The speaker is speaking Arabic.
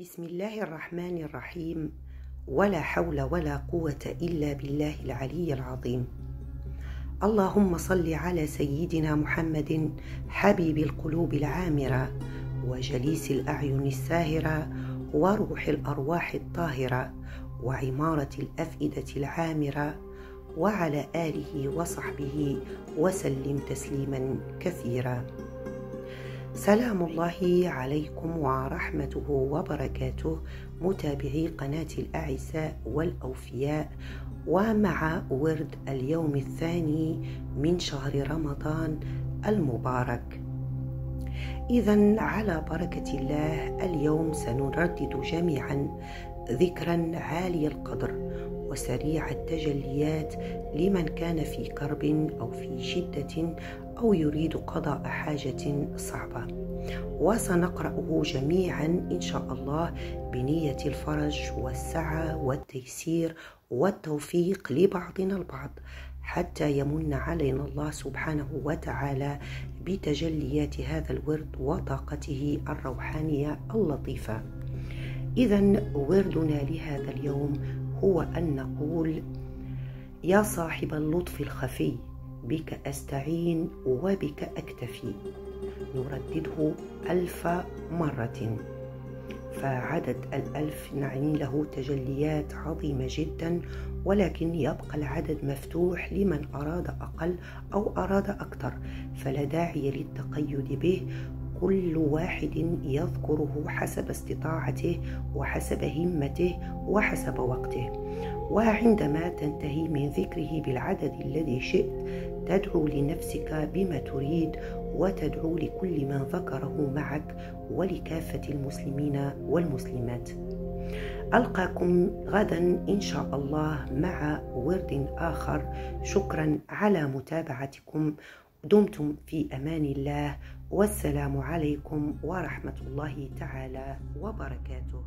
بسم الله الرحمن الرحيم. ولا حول ولا قوة إلا بالله العلي العظيم. اللهم صل على سيدنا محمد حبيب القلوب العامرة وجليس الأعين الساهرة وروح الأرواح الطاهرة وعمارة الأفئدة العامرة وعلى آله وصحبه وسلم تسليما كثيرا. سلام الله عليكم ورحمته وبركاته متابعي قناة الأعزاء والأوفياء ومع ورد اليوم الثاني من شهر رمضان المبارك. إذا على بركة الله اليوم سنردد جميعا ذكرا عالي القدر وسريع التجليات لمن كان في كرب أو في شدة أو يريد قضاء حاجة صعبة. وسنقرأه جميعا إن شاء الله بنية الفرج والسعة والتيسير والتوفيق لبعضنا البعض حتى يمن علينا الله سبحانه وتعالى بتجليات هذا الورد وطاقته الروحانية اللطيفة. اذا وردنا لهذا اليوم هو أن نقول يا صاحب اللطف الخفي بك أستعين وبك أكتفي. نردده ألف مرة. فعدد الألف نعني له تجليات عظيمة جدا ولكن يبقى العدد مفتوح لمن أراد أقل أو أراد أكثر فلا داعي للتقيد به كل واحد يذكره حسب استطاعته وحسب همته وحسب وقته. وعندما تنتهي من ذكره بالعدد الذي شئت تدعو لنفسك بما تريد وتدعو لكل من ذكره معك ولكافة المسلمين والمسلمات. ألقاكم غدا إن شاء الله مع ورد آخر. شكرا على متابعتكم. دمتم في أمان الله. والسلام عليكم ورحمة الله تعالى وبركاته.